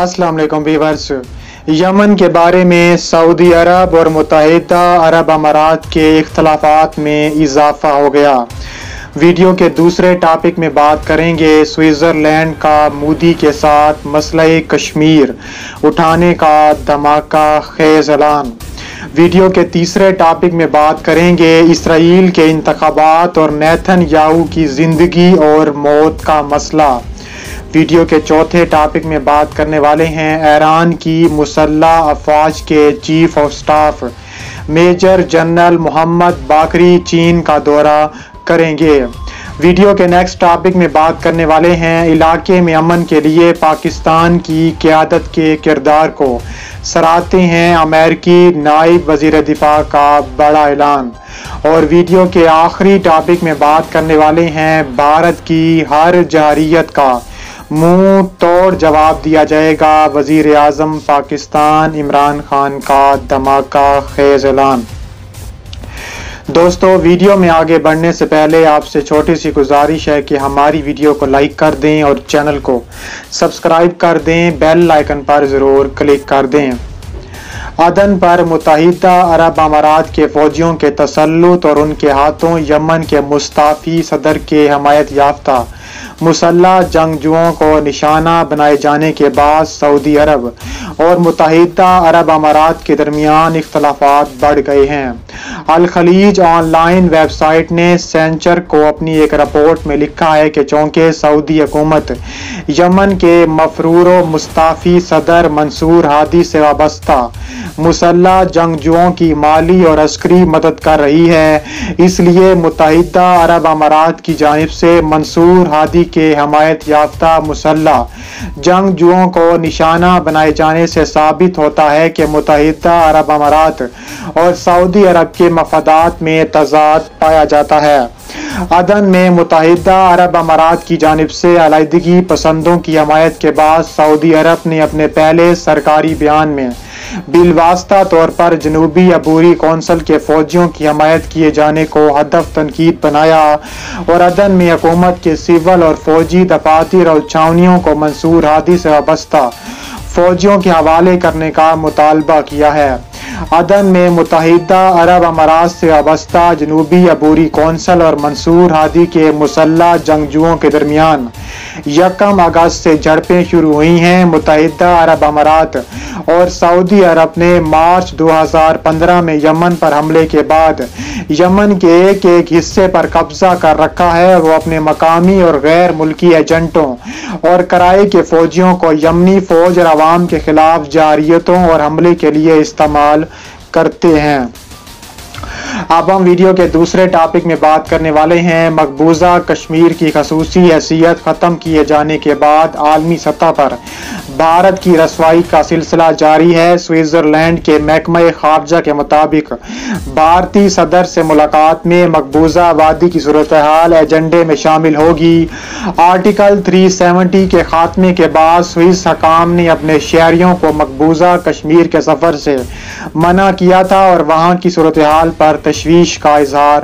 السلام علیکم ویورز۔ یمن کے بارے میں سعودی عرب اور متحدہ عرب امارات کے اختلافات میں اضافہ ہو گیا۔ ویڈیو کے دوسرے ٹاپک میں بات کریں گے۔ سوئٹزرلینڈ کا مودی کے ساتھ مسئلہ کشمیر اٹھانے کا دھماکہ خیز اعلان۔ ویڈیو کے تیسرے ٹاپک میں بات کریں گے۔ اسرائیل کے انتخابات اور نیتھن یاہو کی زندگی اور موت کا مسئلہ۔ ویڈیو کے چوتھے ٹاپک میں بات کرنے والے ہیں ایران کی مسلح افواج کے chief of staff. Major general Mohammad Bagheri چین کا دورہ کریں گے۔ ویڈیو کے نیکسٹ ٹاپک میں بات کرنے والے ہیں علاقے میں امن کے لیے پاکستان کی قیادت کے کردار کو۔ سراہتے ہیں امریکی نائب وزیر دفاع کا بڑا اعلان۔ اور ویڈیو کے آخری ٹاپک میں بات کرنے والے ہیں بھارت کی ہر جہریت کا۔ منہ توڑ جواب دیا جائے گا۔ وزیر اعظم پاکستان عمران خان کا دھماکہ خیز اعلان۔ دوستو، ویڈیو میں آگے بڑھنے سے پہلے آپ سے چھوٹی سی گزارش ہے کہ ہماری ویڈیو کو لائک کر دیں اور چینل کو سبسکرائب کر دیں۔ بیل لائکن پر ضرور کلک کر دیں۔ عدن پر متحدہ عرب امارات کے فوجیوں کے تسلط اور ان کے ہاتھوں یمن کے مستعفی صدر کے حمایت یافتہ۔ مسلح جنگجوؤں کو نشانہ بنائے جانے کے بعد سعودی عرب اور متحدہ عرب امارات کے درمیان اختلافات بڑھ گئے ہیں۔ Al Khaleej online website نے سینچر کو اپنی ایک رپورٹ میں لکھا ہے کہ چونکہ سعودی حکومت یمن کے مفرور و مستعفی صدر منصور ہادی سے وابستہ مسلح جنگجوؤں کی مالی اور عسکری مدد کر رہی ہے، اس لیے متحدہ عرب امارات کی جانب سے منصور ہادی کے حمایت یافتہ مسلح جنگجوؤں کو نشانہ بنائے جانے سے ثابت ہوتا ہے کہ متحدہ عرب امارات اور سعودی عرب کے مفادات میں تضاد پایا جاتا ہے۔ عدن میں متحدہ عرب امارات کی جانب سے علیحدگی پسندوں کی حمایت کے بعد سعودی عرب نے اپنے پہلے سرکاری بیان میں بالواسطہ طور پر جنوبی عبوری کونسل کے فوجیوں کی حمایت کیے جانے کو ہدف تنقید بنایا اور عدن میں حکومت کے سول اور فوجی دفاتر اور چھاونیوں کو منصور حادی سے وابستہ فوجیوں کے حوالے کرنے کا مطالبہ کیا ہے۔ عدن میں متحدہ عرب امارات سے وابستہ جنوبی عبوری کونسل اور منصور ہادی کے مسلح جنگجوؤں کے درمیان یکم اگست سے جھڑپیں شروع ہوئی ہیں۔ متحدہ عرب امارات اور سعودی عرب نے مارچ دو ہزار پندرہ میں یمن پر حملے کے بعد یمن کے ایک ایک حصے پر قبضہ کر رکھا ہے۔ وہ اپنے مقامی اور غیر ملکی ایجنٹوں اور کرائے کے فوجیوں کو یمنی فوج اور عوام کے خلاف جاریتوں اور حملے کے لیے استعمال کرتے ہیں۔ اب ہم ویڈیو کے دوسرے ٹاپک میں بات کرنے والے ہیں۔ مقبوضہ کشمیر کی خصوصی حیثیت ختم کیے جانے کے بعد عالمی سطح پر۔ بھارت کی رسوائی کا سلسلہ جاری ہے۔ سوئٹزرلینڈ کے محکمہ خارجہ کے مطابق۔ بھارتی صدر سے ملاقات میں مقبوضہ وادی کی صورتحال ایجنڈے میں شامل ہوگی۔ آرٹیکل 370 کے خاتمے کے بعد سوئس حکام نے اپنے شہریوں کو مقبوضہ کشمیر کے سفر سے منع کیا تھا اور وہاں کی صورتحال پر تشویش کا اظہار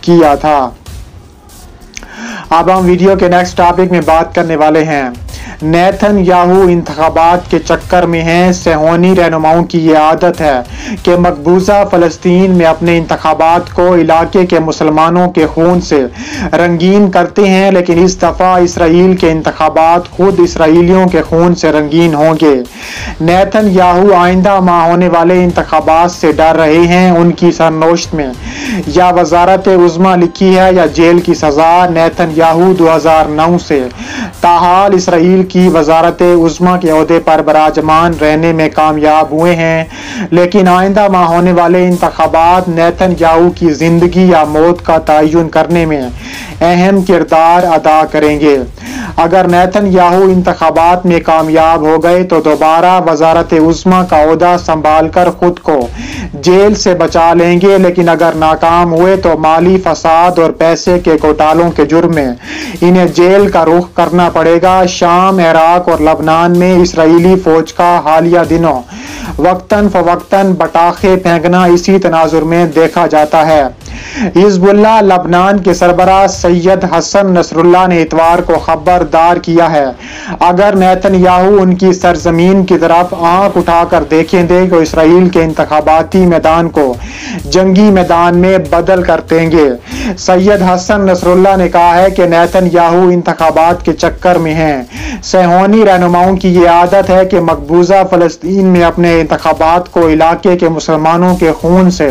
کیا تھا۔ اب ہم ویڈیو کے نیکسٹ ٹاپک میں بات کرنے والے ہیں۔ نیتھن یاہو انتخابات کے چکر میں ہیں سہونی رہنماؤں کی یہ عادت ہے کہ مقبوضہ فلسطین میں اپنے انتخابات کو علاقے کے مسلمانوں کے خون سے رنگین کرتے ہیں، لیکن اس دفعہ اسرائیل کے انتخابات خود اسرائیلیوں کے خون سے رنگین ہوں گے۔ نیتھن یاہو آئندہ ماہ ہونے والے انتخابات سے ڈر رہے ہیں، ان کی سرنوشت میں۔ یا وزارت عظمہ لکھی ہے یا جیل کی سزا، نیتھن یاہو دو ہزار نو سے۔ تاحال اسرائیل کی وزارت عظمہ کے عہدے پر براجمان رہنے میں کامیاب ہوئے ہیں۔ لیکن آئندہ ماہ ہونے والے انتخابات نیتن یاہو کی زندگی یا موت کا تعین کرنے میں اہم کردار ادا کریں گے۔ اگر نیتن یاہو انتخابات میں کامیاب ہو گئے تو دوبارہ وزارت عظمہ کا عہدہ سنبھال کر خود کو جیل سے بچا لیں گے۔ لیکن اگر ناکام ہوئے تو مالی فساد اور پیسے کے گھوٹالوں کے جرم میں انہیں جیل کا رخ کرنا پڑے گا۔ شام عراق اور لبنان میں اسرائیلی فوج کا حالیہ دنوں۔ وقتاً فوقتاً بٹاخے پھینکنا اسی تناظر میں دیکھا جاتا ہے۔ حزب اللہ لبنان کے سربراہ سید حسن نصر اللہ نے اتوار کو خبردار کیا ہے۔ اگر نیتن یاہو ان کی سرزمین کی طرف آنکھ اٹھا کر دیکھیں دے کہ اسرائیل کے انتخاباتی میدان کو جنگی میدان میں بدل کر دیں گے۔ سید حسن نصر اللہ نے کہا ہے کہ نیتن یاہو انتخابات کے چکر میں ہیں۔ سہونی رہنماؤں کی یہ عادت ہے کہ مقبوضہ فلسطین میں اپنے انتخابات کو علاقے کے مسلمانوں کے خون سے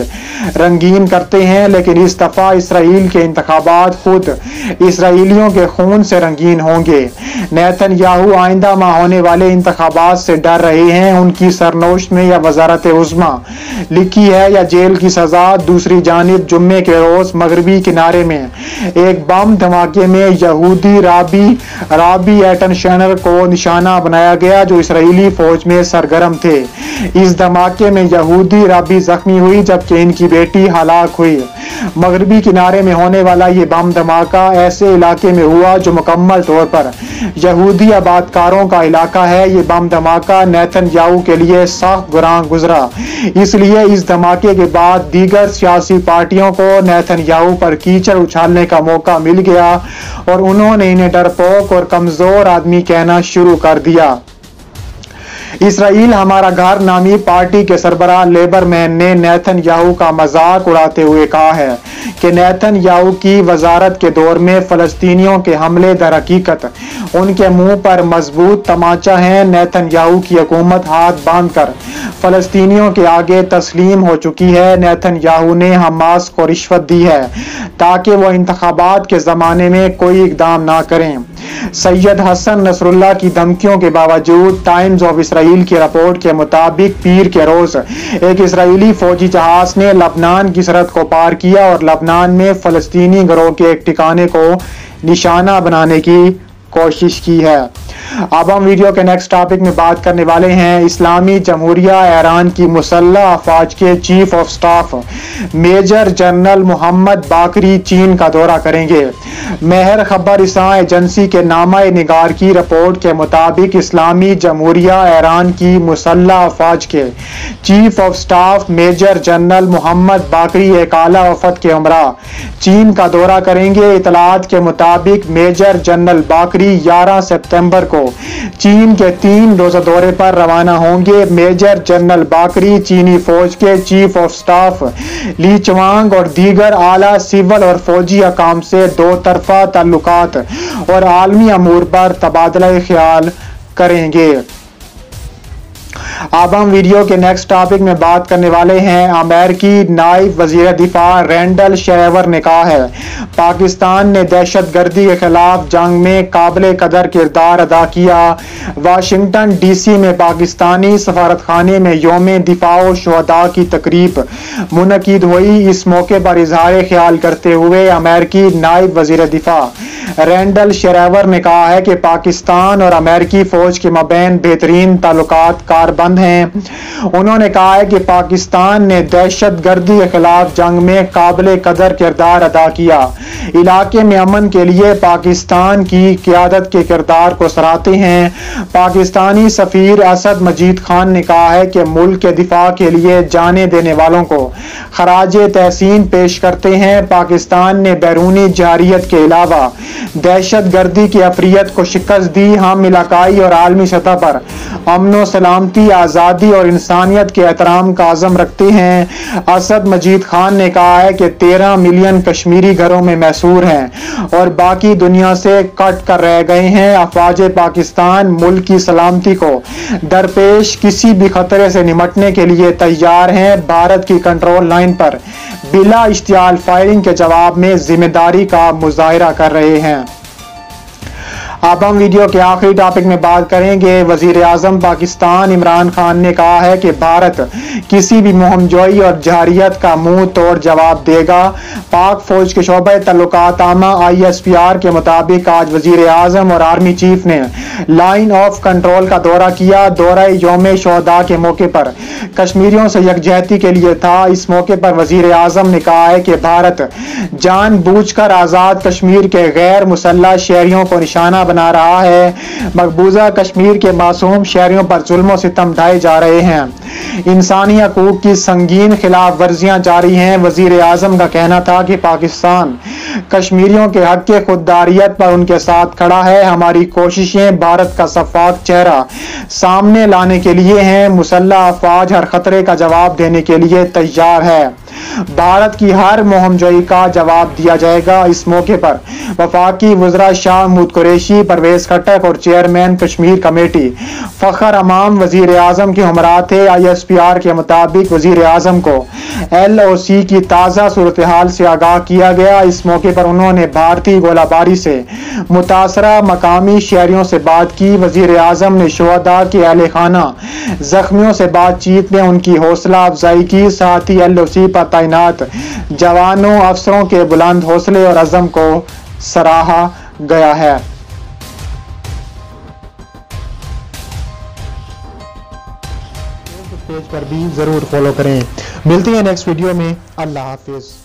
رنگین کرتے ہیں لیکن اس دفعہ اسرائیل کے انتخابات خود اسرائیلیوں کے خون سے رنگین ہوں گے۔ نیتن یاہو آئندہ ماہ ہونے والے انتخابات سے ڈر رہے ہیں، ان کی سرنوشت میں یا وزارت عظما لکھی ہے، یا جیل کی سزا، دوسری جانب جمعے کے روز مغربی کنارے میں۔ ایک بم دھماکے میں یہودی رابی رابی ایٹن شینر کو نشانہ بنایا گیا، جو اسرائیلی فوج میں سرگرم تھے۔ اس دھماکے میں یہودی رابی زخمی ہوئی، جبکہ ان کی بیٹی ہلاک ہوئی۔ مغربی کنارے میں ہونے والا یہ بم دھماکہ ایسے علاقے میں ہوا جو مکمل طور پر یہودی آبادکاروں کا علاقہ ہے۔ یہ بم دھماکہ نیتن یاہو کے لیے سخت گراں گزرا۔ اس لیے اس دھماکے کے بعد دیگر سیاسی پارٹیوں کو نیتن یاہو پر کیچڑ اچھالنے کا موقع مل گیا اور انہوں نے انہیں ڈرپوک اور کمزور آدمی کہنا شروع کر دیا۔ اسرائیل ہمارا گھر نامی پارٹی کے سربراہ لیبر مین نے نیتن یاہو کا مذاق اڑاتے ہوئے کہا ہے کہ نیتن یاہو کی وزارت کے دور میں فلسطینیوں کے حملے در حقیقت ان کے منہ پر مضبوط تماچا ہے نیتن یاہو کی حکومت ہاتھ باندھ کر فلسطینیوں کے آگے تسلیم ہو چکی ہے۔ نیتن یاہو نے حماس کو رشوت دی ہے تاکہ وہ انتخابات کے زمانے میں کوئی اقدام نہ کریں۔ سید حسن نصر اللہ کی دھمکیوں کے باوجود ٹائمز آف اسرائیل کی رپورٹ کے مطابق پیر کے روز ایک اسرائیلی فوجی جہاز نے لبنان کی سرحد کو پار کیا اور لبنان میں فلسطینی گروہ کے ایک ٹھکانے کو نشانہ بنانے کی کوشش کی ہے۔ اب ہم ویڈیو کے نیکسٹ ٹاپک میں بات کرنے والے ہیں۔ اسلامی جمہوریہ ایران کی مسلح افواج کے chief of staff major general Mohammad Bagheri چین کا دورہ کریں گے۔ مہر خبر اساں ایجنسی کے نامہ نگار کی رپورٹ کے مطابق اسلامی جمہوریہ ایران کی مسلح افواج کے chief of staff major general Mohammad Bagheri ایک اعلیٰ وفد کے عمرہ چین کا دورہ کریں گے۔ اطلاعات کے مطابق میجر جنرل باکری گیارہ سپتمبر کو۔ چین کے تین روزہ دورے پر روانہ ہوں گے میجر جنرل باکری چینی فوج کے چیف آف سٹاف۔ لی چوانگ اور دیگر اعلیٰ سول اور فوجی حکام سے دو طرفہ تعلقات اور عالمی امور پر تبادلہ خیال کریں گے۔ اب ہم ویڈیو کے نیکسٹ ٹاپک میں بات کرنے والے ہیں۔ امریکی نائب وزیر دفاع رینڈل شیور نے کہا ہے، پاکستان نے دہشت گردی کے خلاف جنگ میں قابل قدر کردار ادا کیا۔ واشنگٹن ڈی سی میں پاکستانی سفارت خانے میں یوم دفاع و شہداء کی تقریب منعقد ہوئی۔ اس موقع پر اظہار خیال کرتے ہوئے امریکی نائب وزیر دفاع رینڈل شیریور نے کہا ہے کہ پاکستان اور امریکی فوج کے مبین بہترین تعلقات کار بند ہیں۔ انہوں نے کہا ہے کہ پاکستان نے دہشت گردی کے خلاف جنگ میں قابل قدر کردار ادا کیا۔ علاقے میں امن کے لیے پاکستان کی قیادت کے کردار کو سراہتے ہیں۔ پاکستانی سفیر اسد مجید خان نے کہا ہے کہ ملک کے دفاع کے لیے جانے دینے والوں کو خراج تحسین پیش کرتے ہیں۔ پاکستان نے بیرونی جہریت کے علاوہ دہشت گردی کی افریت کو شکست دی ہم علاقائی اور عالمی سطح پر۔ امن و سلامتی، آزادی اور انسانیت کے احترام کا عزم رکھتے ہیں۔ اسد مجید خان نے کہا ہے کہ تیرہ ملین کشمیری گھروں میں محصور ہیں اور باقی دنیا سے کٹ کر رہ گئے ہیں۔ افواج پاکستان ملک کی سلامتی کو درپیش کسی بھی خطرے سے نمٹنے کے لیے تیار ہیں۔ بھارت کی کنٹرول لائن پر بلا اشتعال فائرنگ کے جواب میں ذمہ داری کا مظاہرہ کر رہے ہیں۔ have. اب ہم ویڈیو کے آخری ٹاپک میں بات کریں گے۔ وزیر اعظم پاکستان عمران خان نے کہا ہے کہ بھارت کسی بھی مہم جوئی اور جہریت کا منہ توڑ جواب دے گا۔ پاک فوج کے شعبہ تعلقات عامہ آئی ایس پی آر کے مطابق آج وزیر اعظم اور آرمی چیف نے لائن آف کنٹرول کا دورہ کیا۔ دورہ یوم شہداء کے موقع پر کشمیریوں سے یکجہتی کے لیے تھا۔ اس موقع پر وزیر اعظم نے کہا ہے کہ بھارت جان بوجھ کر آزاد کشمیر کے غیر مسلح شہریوں کو نشانہ بنا رہا ہے۔ مقبوضہ کشمیر کے معصوم شہریوں پر ظلم و ستم ڈھائے جا رہے ہیں۔ انسانی حقوق کی سنگین خلاف ورزیاں جاری ہیں۔ وزیر اعظم کا کہنا تھا کہ پاکستان کشمیریوں کے حق کے خودداریت پر ان کے ساتھ کھڑا ہے۔ ہماری کوششیں بھارت کا صفاق چہرہ سامنے لانے کے لیے ہیں۔ مسلح افواج ہر خطرے کا جواب دینے کے لیے تیار ہے۔ بھارت کی ہر مہم جوئی کا جواب دیا جائے گا اس موقع پر۔ وفاقی وزراء شاہ محمود قریشی، پرویز کھٹک اور چیئرمین کشمیر کمیٹی۔ فخر امام وزیر اعظم کی ہمراہ تھے آئی ایس پی آر کے مطابق وزیر اعظم کو۔ ایل او سی کی تازہ صورتحال سے آگاہ کیا گیا۔ اس موقع پر انہوں نے بھارتی گولہ باری سے متاثرہ مقامی شہریوں سے بات کی۔ وزیر اعظم نے شہداء کے اہل خانہ، زخمیوں سے بات چیت میں ان کی حوصلہ افزائی کی۔ ساتھ ہی ایل او سی پر تعینات جوانوں، افسروں کے بلند حوصلے اور عزم کو سراہا گیا ہے۔ پیج پر بھی ضرور فالو کریں۔ ملتی ہیں نیکسٹ ویڈیو میں۔ اللہ حافظ۔